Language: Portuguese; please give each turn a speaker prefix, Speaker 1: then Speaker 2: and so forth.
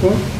Speaker 1: Tá?